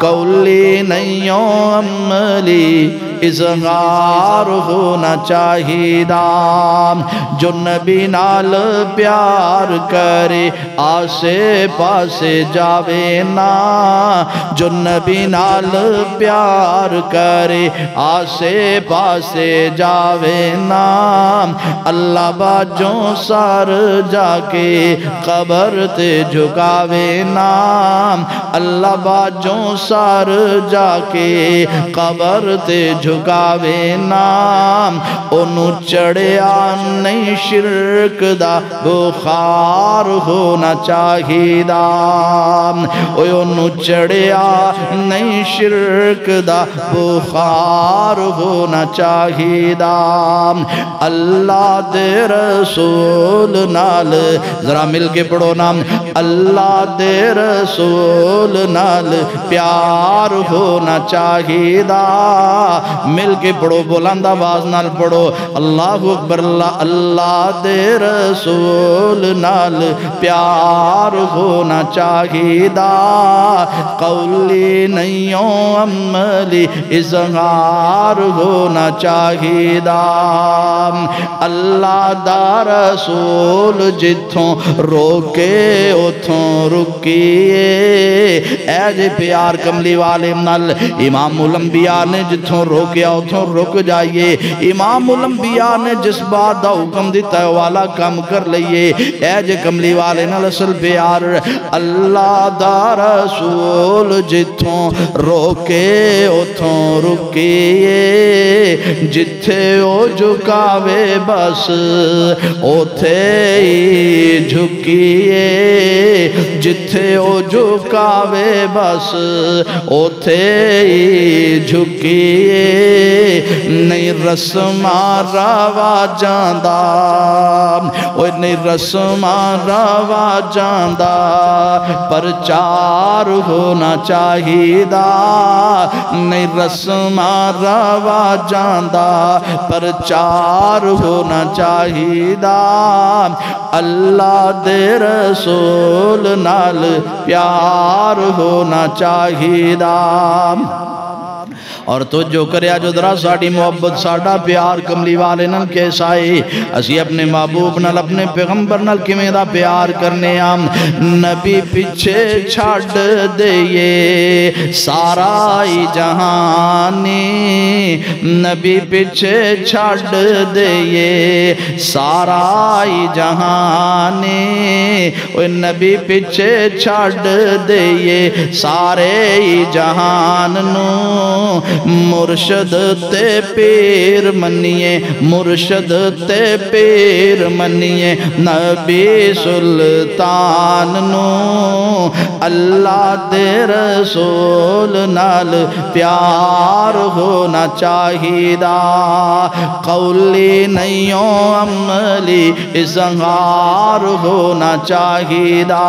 कौली नहीं अमली इजहार होना चाहिदा, जो नबी नाल प्यार करे आसे पासे जावे ना। जो नबी नाल प्यार करे आसे पासे जावे ना। अल्लाह बाजों सार जाके कबर ते झुकावे नाम अल्लाह बाजों सार जाके कबर ते झुकावे नाम, ओनू चढ़िया नहीं शिरक दा बुखार होना चाहिदा। ओनू चढ़िया नहीं शिरक दा बुखार होना चाहिदा। अल्लाह दे रसूल नाल, जरा मिल के पढ़ो नाम। अल्लाह दे रसूल नाल प्यार होना चाहिदा। मिल के पढ़ो, बुलंद आवाज़ नाल पढ़ो। अल्लाह अकबर अल्लाह दे रसूल नाल प्यार होना चाहिदा। कौली नहीं अमली इजहार होना चाहिदा। अल्लाह दा रसूल जिथों रोके उथों रुकीए। एज प्यार कमली वाले नल इमाम उलंबिया ने जिथों रोकया उथों रुक जाइए। इमाम उलंबिया ने जिस बात का हुक्म दिता है, वाला काम कर लीए एज कमली वाले नल असल प्यार, अल्लाह दा रसूल जिथों रोके, उथों रुकीए। जिथे ओ झुकावे, बस, उथे ही जिथे ओ झुकावे बस उथे झुकीए। नहीं रस्मा रवा नहीं रस्मा रवा जांदा। प्रचार होना चाहिदा नहीं रस्मा रवा जांदा। प्रचार होना चाहिदा, अल्लाह दे रसूल नाल प्यार होना चाहिदा। और तो जो कर जो जरा साड़ी मुहब्बत, साडा प्यार कमली वाले नल कैसा है असी अपने महबूब नल, अपने पैगंबर नल किमें दा प्यार करने आम? नबी पीछे छड़ दे सारा ही जहानी। नबी पीछे छड़ दे सारा ही जहानी। नबी पीछे छड़ दे सारे जहान मुर्शद ते पीर मनिए। मुर्शद ते पीर मनिए। नबी सुल्तान अल्लाह दे रसूल नाल प्यार होना चाहिदा। कौली नहीं अमली इजहार होना चाहिदा